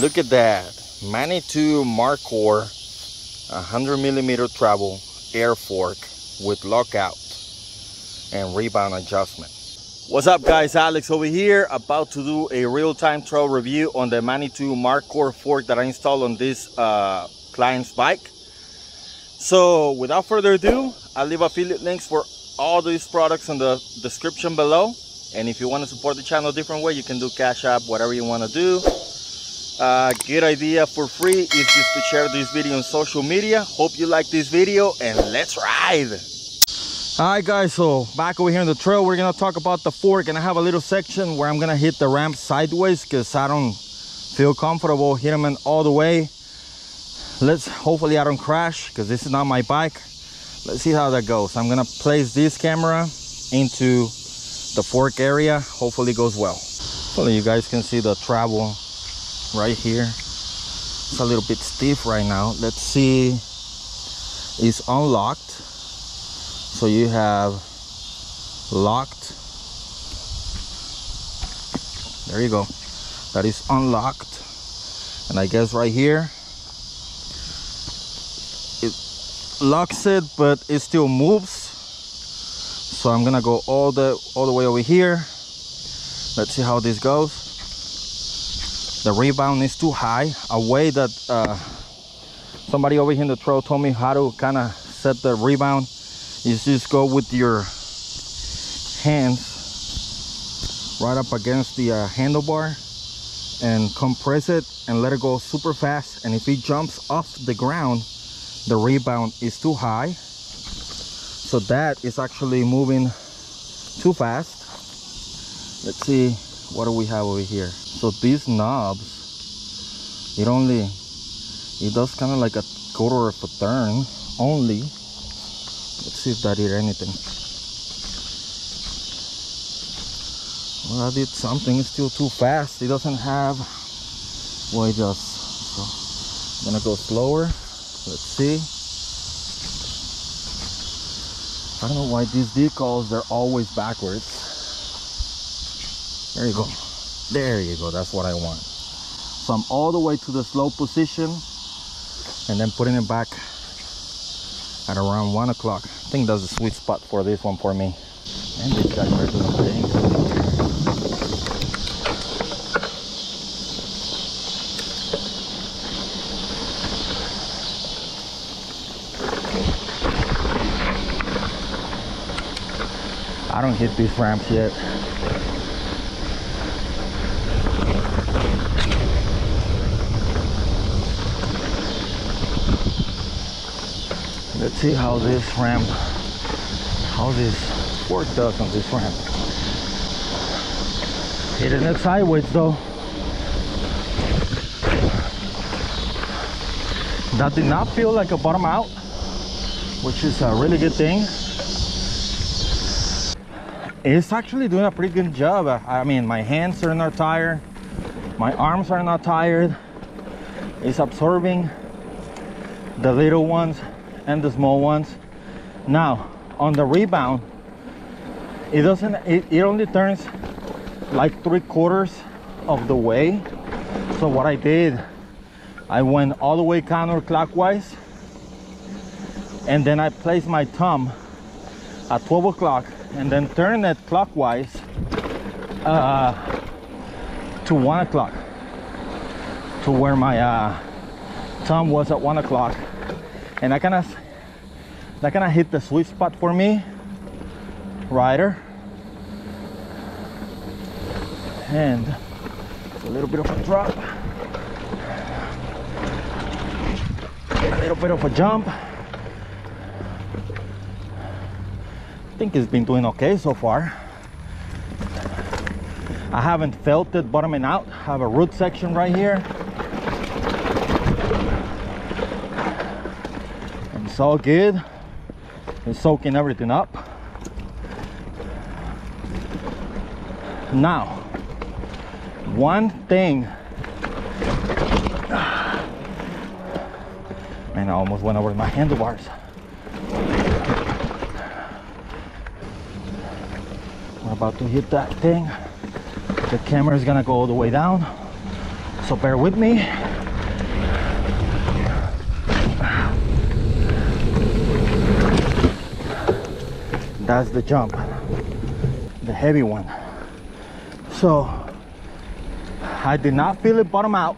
look at that. Manitou Markhor 100 millimeter travel air fork with lockout and rebound adjustment. What's up guys, Alex over here, about to do a real-time trail review on the Manitou Markhor fork that I installed on this uh, client's bike. So without further ado, I'll leave affiliate links for all these products in the description below. And if you want to support the channel a different way, you can do Cash App, whatever you want to do. Uh, good idea for free is just to share this video on social media. Hope you like this video and let's ride. All right guys, so back over here on the trail, we're gonna talk about the fork and I have a little section where I'm gonna hit the ramp sideways because I don't feel comfortable hitting them all the way. Let's, hopefully I don't crash because this is not my bike. Let's see how that goes. I'm gonna place this camera into the fork area. Hopefully it goes well. Hopefully you guys can see the travel right here. It's a little bit stiff right now. Let's see. It's unlocked. So you have locked. There you go. That is unlocked. And I guess right here it locks it, but it still moves. So I'm gonna go all the all the way over here. Let's see how this goes the rebound is too high. A way that uh, somebody over here in the trail told me how to kind of set the rebound. Is just go with your hands right up against the uh, handlebar and compress it and let it go super fast. And if it jumps off the ground the rebound is too high. So that is actually moving too fast. Let's see what do we have over here? So these knobs it only it does kind of like a quarter of a turn only let's see if that did anything. Well I did something it's still too fast it doesn't have what it does. So I'm gonna go slower let's see. I don't know why these decals they're always backwards there you go. There you go. That's what i want. So i'm all the way to the slow position and then putting it back at around one o'clock. I think that's a sweet spot for this one for me. And I don't hit these ramps yet. Let's see how this ramp, how this fork does on this ramp. Hitting it sideways though. That did not feel like a bottom out, which is a really good thing. It's actually doing a pretty good job. I mean, my hands are not tired. My arms are not tired. It's absorbing the little ones and the small ones. Now on the rebound it doesn't it, it only turns like three quarters of the way. So what I did I went all the way counterclockwise and then I placed my thumb at 12 o'clock and then turn it clockwise uh, to one o'clock to where my uh, thumb was at one o'clock and I kind of that kind of hit the sweet spot for me. Rider. And a little bit of a drop. A little bit of a jump. I think it's been doing okay so far. I haven't felt it bottoming out. I have a root section right here it's all good. It's soaking everything up. Now one thing. Man I almost went over my handlebars. We're about to hit that thing. The camera is gonna go all the way down So bear with me. That's the jump, the heavy one. So I did not feel it bottom out,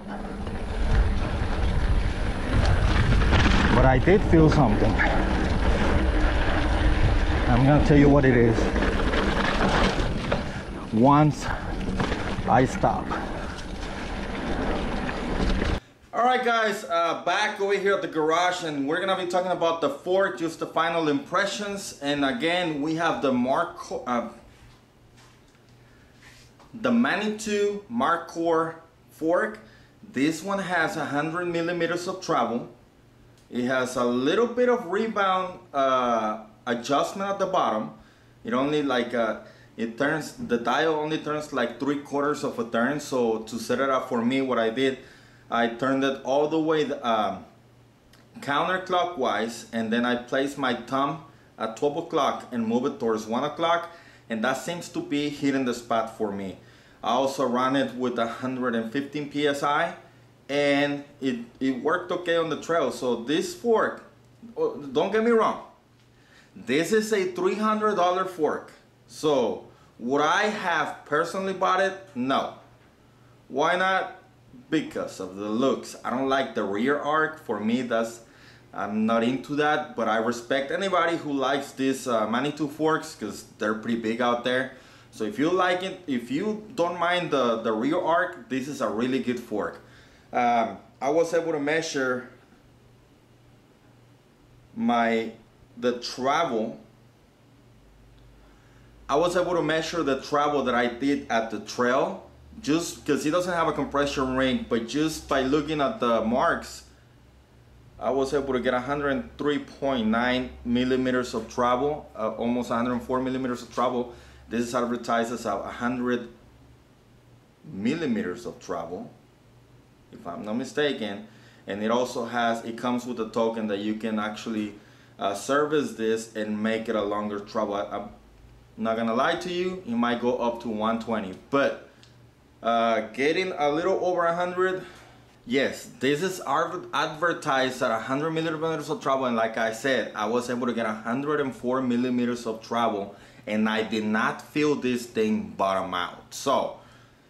but I did feel something. I'm gonna tell you what it is once I stop. All right, guys, uh, back over here at the garage, and we're gonna be talking about the fork, just the final impressions. And again, we have the Mark, uh, the Manitou Markhor fork. This one has 100 millimeters of travel. It has a little bit of rebound uh, adjustment at the bottom. It only like uh, it turns the dial only turns like three quarters of a turn. So to set it up for me, what I did I turned it all the way um, counterclockwise and then I placed my thumb at 12 o'clock and move it towards 1 o'clock and that seems to be hitting the spot for me. I also ran it with 115 psi and it, it worked okay on the trail. So this fork, oh, don't get me wrong, this is a $300 fork. So would I have personally bought it? No. Why not? Because of the looks. I don't like the rear arc. For me, that's I'm not into that, but I respect anybody who likes these uh, Manitou forks because they're pretty big out there. So if you like it, if you don't mind the, the rear arc, this is a really good fork. Um, I was able to measure my the travel I was able to measure the travel that I did at the trail just because he doesn't have a compression ring, but just by looking at the marks, I was able to get 103.9 millimeters of travel, uh, almost 104 millimeters of travel. This is advertised as 100 millimeters of travel, if I'm not mistaken. And it also has, it comes with a token that you can actually uh, service this and make it a longer travel. I'm not gonna lie to you, it might go up to 120, but uh, getting a little over 100 yes this is advertised at 100 millimeters of travel and like I said I was able to get 104 millimeters of travel and I did not feel this thing bottom out. So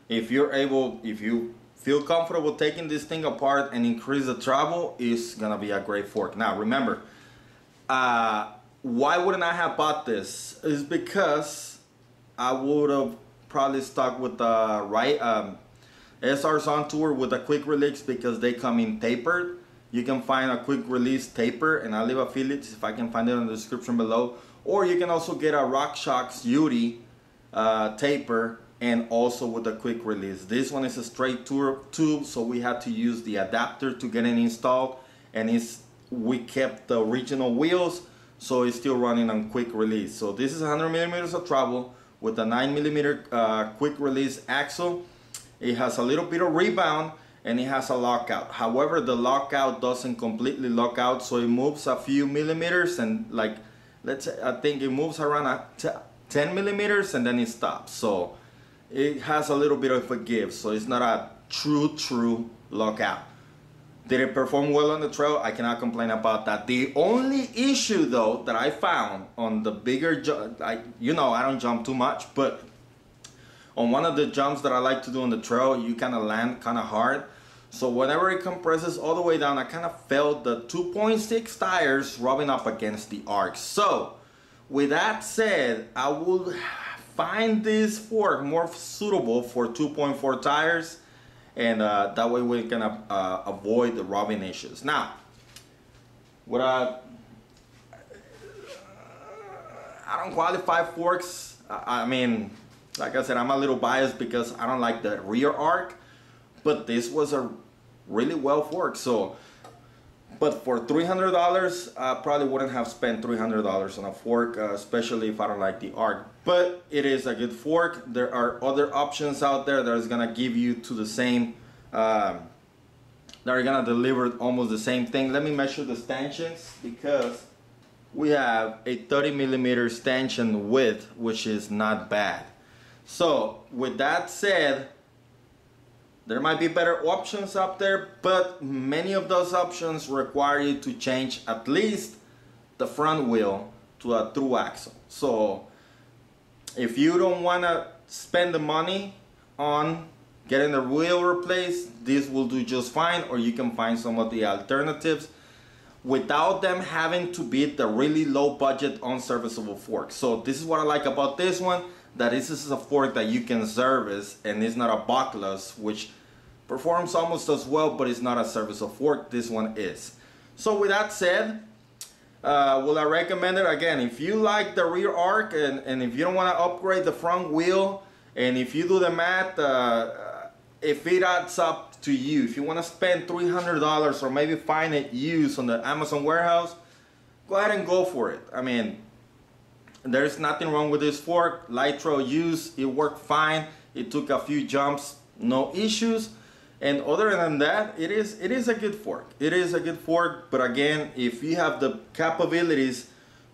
if you're able if you feel comfortable taking this thing apart and increase the travel is gonna be a great fork. Now remember uh, why wouldn't I have bought this? Is because I would have probably stuck with the right um, SR Suntour with a quick release because they come in tapered. You can find a quick release taper and I'll leave affiliates if I can find it in the description below. Or you can also get a RockShox Judy uh, taper and also with a quick release. This one is a straight tour tube so we had to use the adapter to get it installed and it's we kept the original wheels so it's still running on quick release. So this is 100 millimeters of travel with a 9 millimeter uh, quick release axle. It has a little bit of rebound and it has a lockout. However, the lockout doesn't completely lock out, so it moves a few millimeters and like, let's say, I think it moves around a 10 millimeters and then it stops. So it has a little bit of a give, so it's not a true, true lockout. Did it perform well on the trail? I cannot complain about that. The only issue though that I found on the bigger you know I don't jump too much, but on one of the jumps that I like to do on the trail, you kind of land kind of hard. So whenever it compresses all the way down, I kind of felt the 2.6 tires rubbing up against the arc. So with that said, I would find this fork more suitable for 2.4 tires and uh, that way we can uh, avoid the rubbing issues. Now, what I I don't qualify forks. I mean, like I said, I'm a little biased because I don't like the rear arc, but this was a really well fork. So but for $300, I probably wouldn't have spent $300 on a fork, uh, especially if I don't like the arc. But it is a good fork. There are other options out there that is gonna give you to the same, um, that are gonna deliver almost the same thing. Let me measure the stanchions because we have a 30 millimeter stanchion width, which is not bad. So with that said, there might be better options up there but many of those options require you to change at least the front wheel to a through axle. So if you don't want to spend the money on getting the wheel replaced this will do just fine or you can find some of the alternatives without them having to beat the really low budget unserviceable fork. So this is what I like about this one that this is a fork that you can service and it's not a Bucklos which performs almost as well but it's not a serviceable fork. This one is. So with that said uh, will I recommend it. Again if you like the rear arc and, and if you don't want to upgrade the front wheel and if you do the math uh, if it adds up to you if you want to spend $300 or maybe find it used on the Amazon warehouse go ahead and go for it. I mean there's nothing wrong with this fork. Lytro used, it worked fine. It took a few jumps, no issues. And other than that, it is it is a good fork. It is a good fork, but again, if you have the capabilities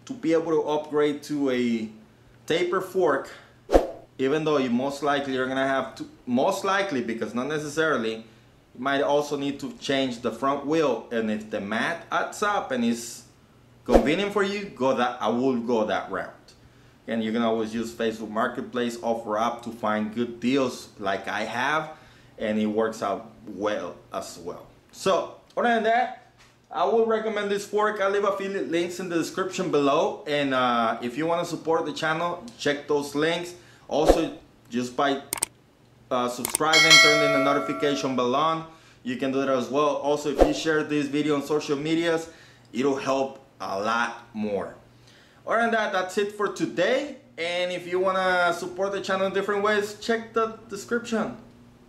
to be able to upgrade to a taper fork, even though you most likely are gonna have to, most likely because not necessarily, you might also need to change the front wheel. And if the mat adds up and is convenient for you, go that I will go that route. And you can always use Facebook Marketplace, OfferUp to find good deals like I have, and it works out well as well. So, other than that, I will recommend this fork. I'll leave affiliate links in the description below. And uh, if you want to support the channel, check those links. Also, just by uh, subscribing, turning the notification bell on, you can do that as well. Also, if you share this video on social medias, it'll help a lot more. Than that, that's it for today. And if you want to support the channel in different ways, check the description.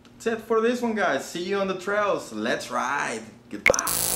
That's it for this one, guys. See you on the trails. Let's ride. Goodbye.